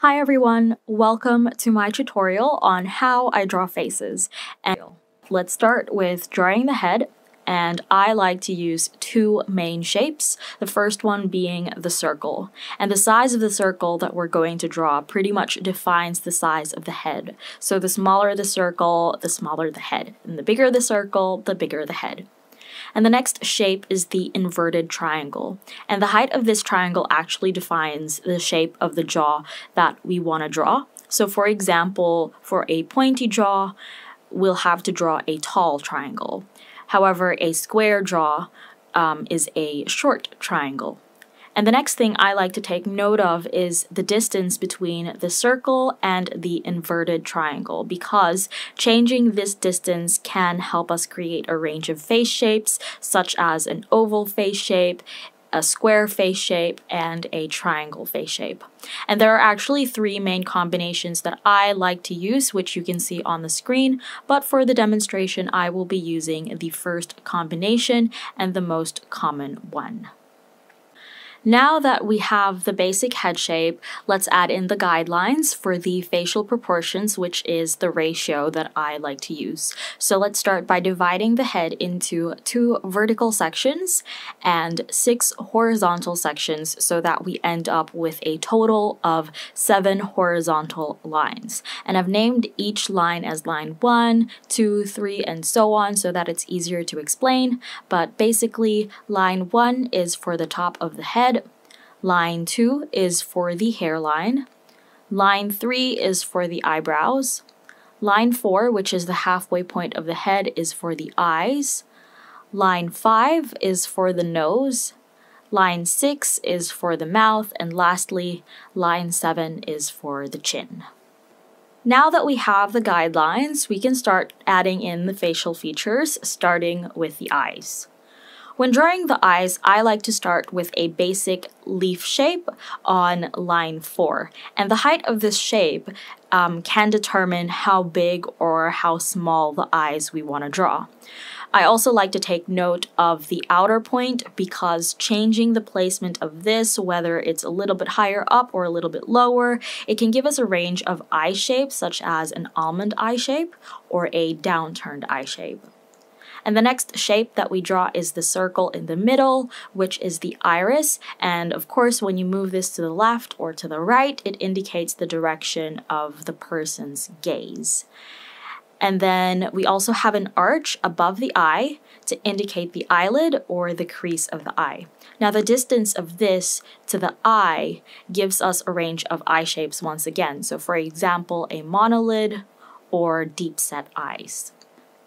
Hi everyone, welcome to my tutorial on how I draw faces. And let's start with drawing the head and I like to use two main shapes, the first one being the circle. And the size of the circle that we're going to draw pretty much defines the size of the head. So the smaller the circle, the smaller the head. And the bigger the circle, the bigger the head. And the next shape is the inverted triangle. And the height of this triangle actually defines the shape of the jaw that we want to draw. So for example, for a pointy jaw, we'll have to draw a tall triangle. However, a square jaw um, is a short triangle. And the next thing I like to take note of is the distance between the circle and the inverted triangle because changing this distance can help us create a range of face shapes such as an oval face shape, a square face shape, and a triangle face shape. And there are actually three main combinations that I like to use, which you can see on the screen, but for the demonstration I will be using the first combination and the most common one. Now that we have the basic head shape, let's add in the guidelines for the facial proportions, which is the ratio that I like to use. So let's start by dividing the head into two vertical sections and six horizontal sections so that we end up with a total of seven horizontal lines. And I've named each line as line one, two, three, and so on so that it's easier to explain. But basically, line one is for the top of the head, Line 2 is for the hairline. Line 3 is for the eyebrows. Line 4, which is the halfway point of the head, is for the eyes. Line 5 is for the nose. Line 6 is for the mouth. And lastly, line 7 is for the chin. Now that we have the guidelines, we can start adding in the facial features, starting with the eyes. When drawing the eyes, I like to start with a basic leaf shape on line 4. And the height of this shape um, can determine how big or how small the eyes we want to draw. I also like to take note of the outer point because changing the placement of this, whether it's a little bit higher up or a little bit lower, it can give us a range of eye shapes such as an almond eye shape or a downturned eye shape. And the next shape that we draw is the circle in the middle, which is the iris. And of course, when you move this to the left or to the right, it indicates the direction of the person's gaze. And then we also have an arch above the eye to indicate the eyelid or the crease of the eye. Now the distance of this to the eye gives us a range of eye shapes once again. So for example, a monolid or deep set eyes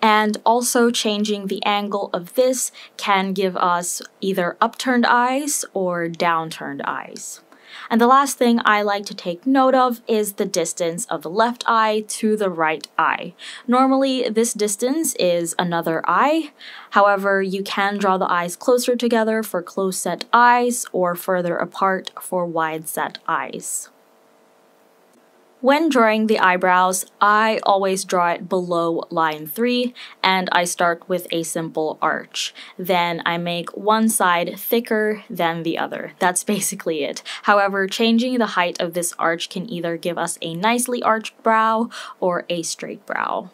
and also changing the angle of this can give us either upturned eyes or downturned eyes. And the last thing I like to take note of is the distance of the left eye to the right eye. Normally, this distance is another eye. However, you can draw the eyes closer together for close set eyes or further apart for wide set eyes. When drawing the eyebrows, I always draw it below line 3 and I start with a simple arch. Then I make one side thicker than the other. That's basically it. However, changing the height of this arch can either give us a nicely arched brow or a straight brow.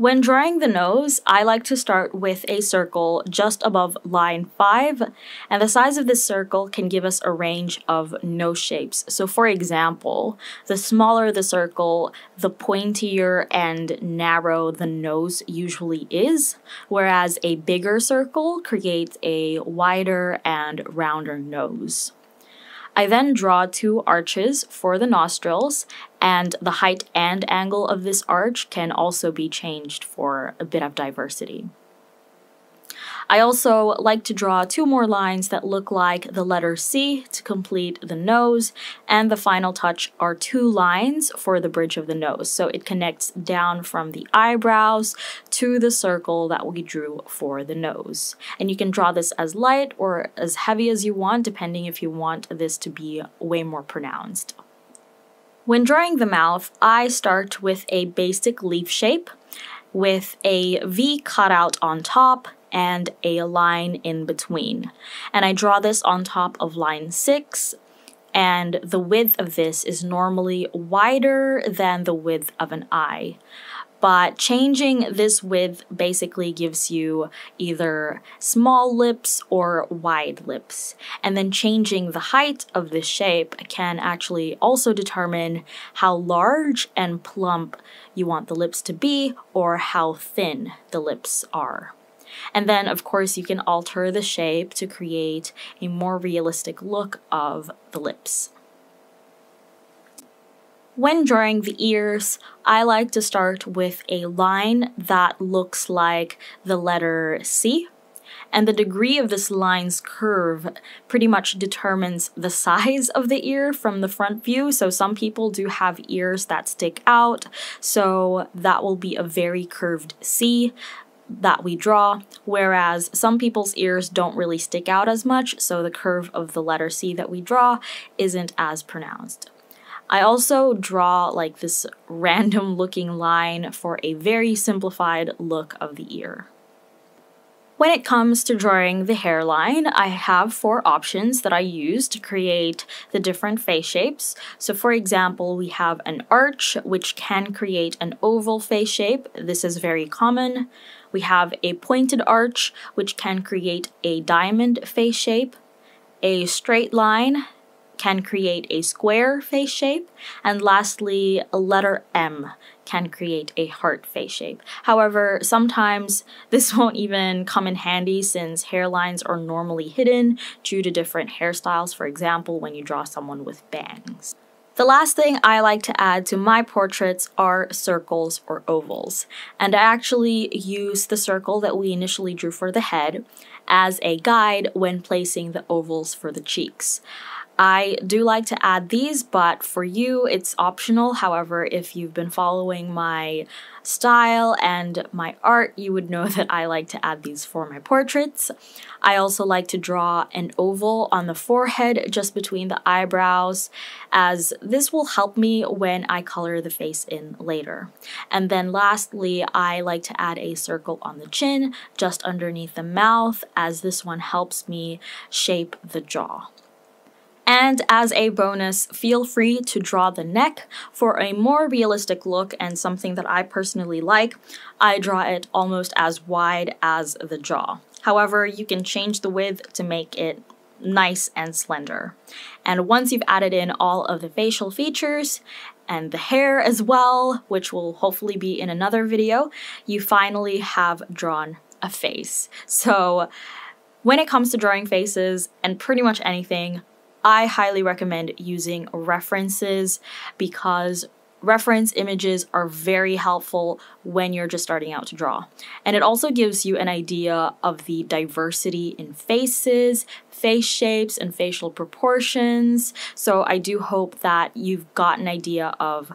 When drawing the nose, I like to start with a circle just above line 5, and the size of this circle can give us a range of nose shapes. So for example, the smaller the circle, the pointier and narrow the nose usually is, whereas a bigger circle creates a wider and rounder nose. I then draw two arches for the nostrils, and the height and angle of this arch can also be changed for a bit of diversity. I also like to draw two more lines that look like the letter C to complete the nose, and the final touch are two lines for the bridge of the nose. So it connects down from the eyebrows to the circle that we drew for the nose. And you can draw this as light or as heavy as you want, depending if you want this to be way more pronounced. When drawing the mouth, I start with a basic leaf shape with a V cutout on top and a line in between. And I draw this on top of line 6 and the width of this is normally wider than the width of an eye. But changing this width basically gives you either small lips or wide lips. And then changing the height of this shape can actually also determine how large and plump you want the lips to be or how thin the lips are. And then, of course, you can alter the shape to create a more realistic look of the lips. When drawing the ears, I like to start with a line that looks like the letter C. And the degree of this line's curve pretty much determines the size of the ear from the front view. So some people do have ears that stick out, so that will be a very curved C that we draw, whereas some people's ears don't really stick out as much, so the curve of the letter C that we draw isn't as pronounced. I also draw like this random looking line for a very simplified look of the ear. When it comes to drawing the hairline, I have four options that I use to create the different face shapes. So for example, we have an arch, which can create an oval face shape. This is very common. We have a pointed arch, which can create a diamond face shape. A straight line can create a square face shape. And lastly, a letter M can create a heart face shape. However, sometimes this won't even come in handy since hairlines are normally hidden due to different hairstyles, for example, when you draw someone with bangs. The last thing I like to add to my portraits are circles or ovals. And I actually use the circle that we initially drew for the head as a guide when placing the ovals for the cheeks. I do like to add these, but for you, it's optional. However, if you've been following my style and my art, you would know that I like to add these for my portraits. I also like to draw an oval on the forehead just between the eyebrows, as this will help me when I color the face in later. And then lastly, I like to add a circle on the chin just underneath the mouth, as this one helps me shape the jaw. And as a bonus, feel free to draw the neck for a more realistic look and something that I personally like. I draw it almost as wide as the jaw. However, you can change the width to make it nice and slender. And once you've added in all of the facial features and the hair as well, which will hopefully be in another video, you finally have drawn a face. So when it comes to drawing faces and pretty much anything, I highly recommend using references because reference images are very helpful when you're just starting out to draw. And it also gives you an idea of the diversity in faces, face shapes, and facial proportions. So I do hope that you've got an idea of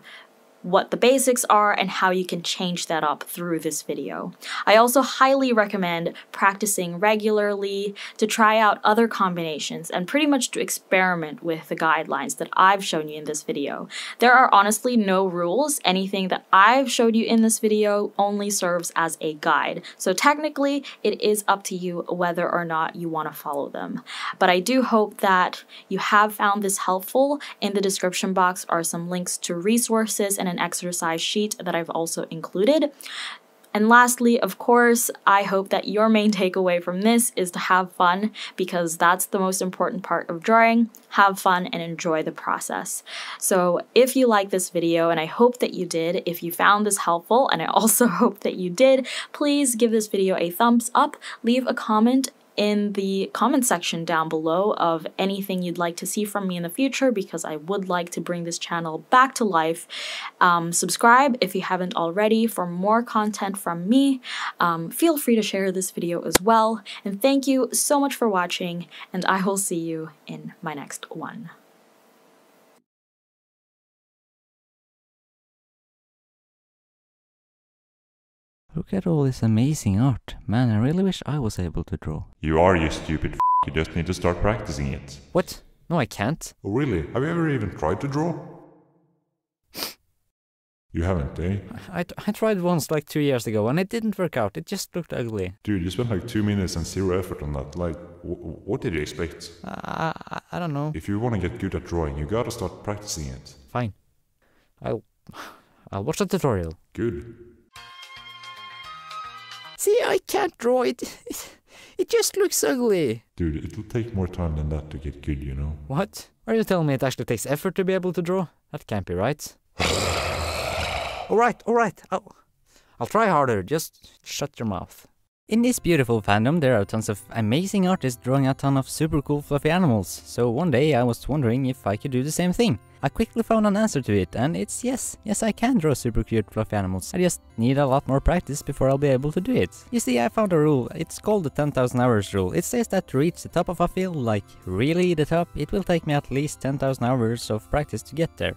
what the basics are and how you can change that up through this video. I also highly recommend practicing regularly to try out other combinations and pretty much to experiment with the guidelines that I've shown you in this video. There are honestly no rules. Anything that I've showed you in this video only serves as a guide. So technically, it is up to you whether or not you want to follow them. But I do hope that you have found this helpful. In the description box are some links to resources and an exercise sheet that I've also included. And lastly, of course, I hope that your main takeaway from this is to have fun because that's the most important part of drawing. Have fun and enjoy the process. So if you like this video, and I hope that you did, if you found this helpful, and I also hope that you did, please give this video a thumbs up, leave a comment, in the comment section down below of anything you'd like to see from me in the future because I would like to bring this channel back to life. Um, subscribe if you haven't already for more content from me. Um, feel free to share this video as well. And thank you so much for watching, and I will see you in my next one. Look at all this amazing art. Man, I really wish I was able to draw. You are, you stupid f***. You just need to start practicing it. What? No, I can't. Oh really? Have you ever even tried to draw? You haven't, eh? I, I tried once like two years ago and it didn't work out. It just looked ugly. Dude, you spent like two minutes and zero effort on that. Like, w- what did you expect? I, I, I don't know. If you want to get good at drawing, you gotta start practicing it. Fine. I'll I'll watch the tutorial. Good. See, I can't draw it. It just looks ugly. Dude, it'll take more time than that to get good, you know? What? Are you telling me it actually takes effort to be able to draw? That can't be right. alright, alright. I'll, I'll try harder. Just shut your mouth. In this beautiful fandom, there are tons of amazing artists drawing a ton of super cool fluffy animals, so one day I was wondering if I could do the same thing. I quickly found an answer to it, and it's yes, yes I can draw super cute fluffy animals. I just need a lot more practice before I'll be able to do it. You see, I found a rule, it's called the 10,000 hours rule. It says that to reach the top of a field, like really the top, it will take me at least 10,000 hours of practice to get there.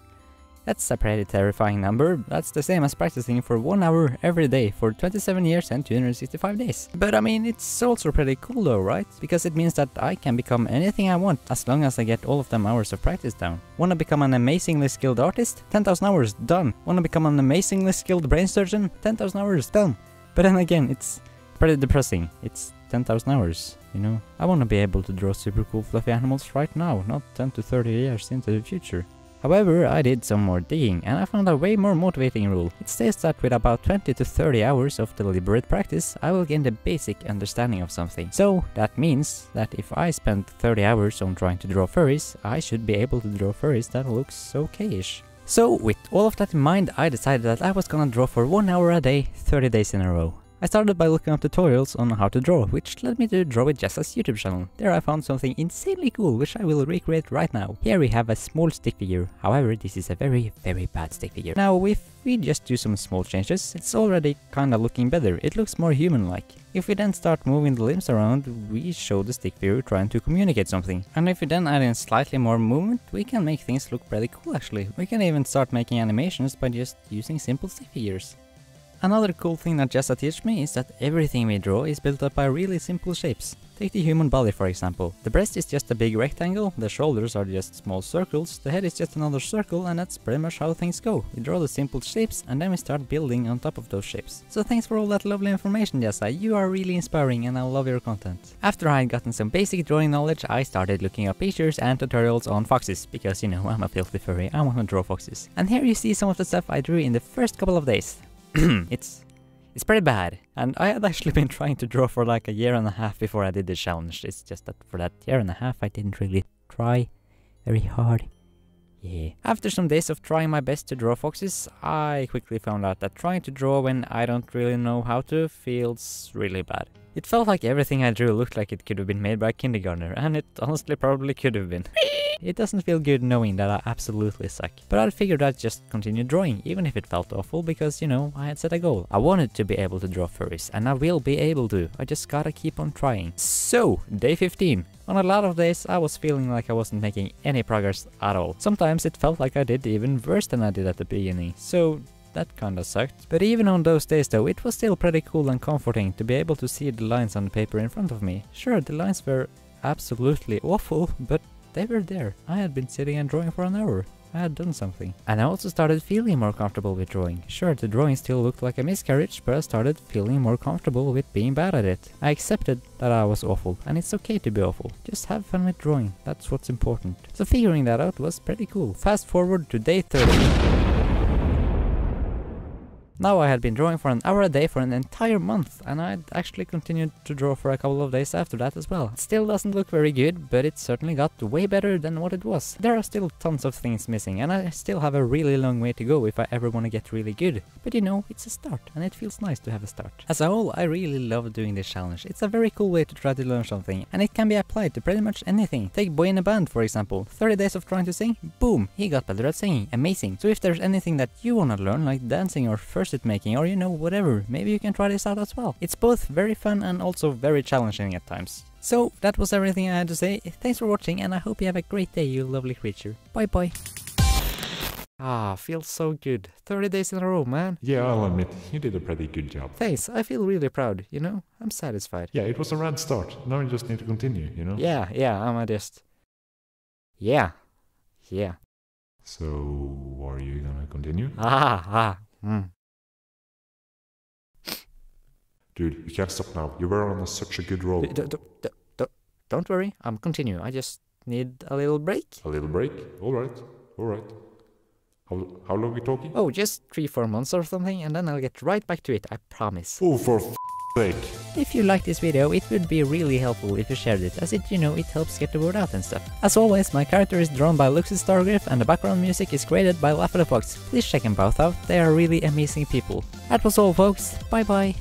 That's a pretty terrifying number. That's the same as practicing for one hour every day for 27 years and 265 days. But I mean, it's also pretty cool though, right? Because it means that I can become anything I want as long as I get all of them hours of practice down. Wanna become an amazingly skilled artist? 10,000 hours, done. Wanna become an amazingly skilled brain surgeon? 10,000 hours, done. But then again, it's pretty depressing. It's 10,000 hours, you know? I wanna be able to draw super cool fluffy animals right now, not 10 to 30 years into the future. However, I did some more digging and I found a way more motivating rule. It says that with about 20 to 30 hours of deliberate practice, I will gain the basic understanding of something. So that means that if I spend 30 hours on trying to draw furries, I should be able to draw furries that looks okay-ish. So with all of that in mind, I decided that I was gonna draw for 1 hour a day, 30 days in a row. I started by looking up tutorials on how to draw, which led me to Draw with Jazza's YouTube channel. There I found something insanely cool, which I will recreate right now. Here we have a small stick figure, however this is a very very bad stick figure. Now if we just do some small changes, it's already kinda looking better, it looks more human-like. If we then start moving the limbs around, we show the stick figure trying to communicate something. And if we then add in slightly more movement, we can make things look pretty cool actually. We can even start making animations by just using simple stick figures. Another cool thing that Jazza teach me is that everything we draw is built up by really simple shapes. Take the human body for example. The breast is just a big rectangle, the shoulders are just small circles, the head is just another circle and that's pretty much how things go. We draw the simple shapes and then we start building on top of those shapes. So thanks for all that lovely information Jazza, you are really inspiring and I love your content. After I had gotten some basic drawing knowledge, I started looking up pictures and tutorials on foxes, because you know, I'm a filthy furry, I wanna draw foxes. And here you see some of the stuff I drew in the first couple of days. it's it's pretty bad. And I had actually been trying to draw for like a year and a half before I did the challenge. It's just that for that year and a half I didn't really try very hard. Yeah. After some days of trying my best to draw foxes, I quickly found out that trying to draw when I don't really know how to feels really bad. It felt like everything I drew looked like it could have been made by a kindergartner, and it honestly probably could have been. It doesn't feel good knowing that I absolutely suck. But I figured I'd just continue drawing, even if it felt awful, because, you know, I had set a goal. I wanted to be able to draw furries, and I will be able to. I just gotta keep on trying. So, day 15. On a lot of days, I was feeling like I wasn't making any progress at all. Sometimes it felt like I did even worse than I did at the beginning. So, that kinda sucked. But even on those days though, it was still pretty cool and comforting to be able to see the lines on the paper in front of me. Sure, the lines were absolutely awful, but they were there. I had been sitting and drawing for an hour. I had done something. And I also started feeling more comfortable with drawing. Sure, the drawing still looked like a miscarriage, but I started feeling more comfortable with being bad at it. I accepted that I was awful, and it's okay to be awful. Just have fun with drawing, that's what's important. So figuring that out was pretty cool. Fast forward to day 30. Now I had been drawing for an hour a day for an entire month, and I'd actually continued to draw for a couple of days after that as well. Still doesn't look very good, but it certainly got way better than what it was. There are still tons of things missing, and I still have a really long way to go if I ever want to get really good. But you know, it's a start, and it feels nice to have a start. As a whole, I really love doing this challenge. It's a very cool way to try to learn something, and it can be applied to pretty much anything. Take Boyinaband for example. 30 days of trying to sing, boom, he got better at singing. Amazing. So if there's anything that you want to learn, like dancing or first making or you know whatever, maybe you can try this out as well. It's both very fun and also very challenging at times. So that was everything I had to say. Thanks for watching and I hope you have a great day you lovely creature. Bye bye. Ah, feels so good. 30 days in a row, man. Yeah, I'll admit, you did a pretty good job. Thanks, I feel really proud, you know? I'm satisfied. Yeah, it was a rad start. Now you just need to continue, you know? Yeah, yeah, I'm a just... Yeah. Yeah. So, are you gonna continue? Ah, ah. Hmm. Dude, you can't stop now. You were on a, such a good roll. D- d- d- d- d- don't worry, I'm continue. I just need a little break. A little break? Alright, alright. How, how long we talking? Oh, just three, four months or something, and then I'll get right back to it, I promise. Oh, for f- sake. If you like this video, it would be really helpful if you shared it, as it, you know, it helps get the word out and stuff. As always, my character is drawn by Luxus Stargriff, and the background music is created by Laugh at the Fox. Please check them both out, they are really amazing people. That was all folks, bye bye.